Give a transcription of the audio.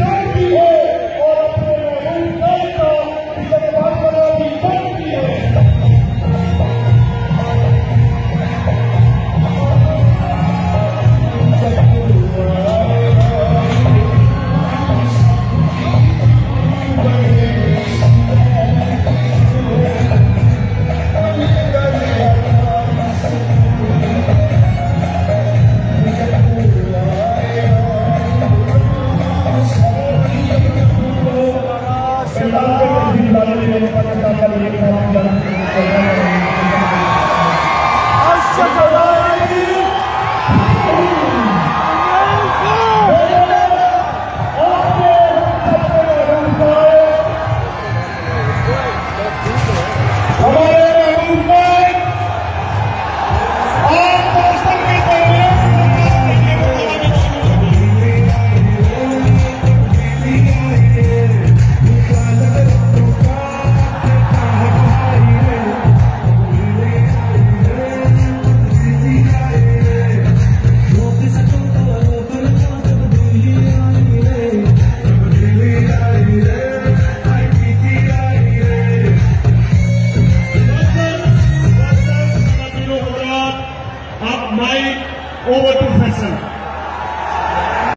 Stop! Pakistan का over to Faisal.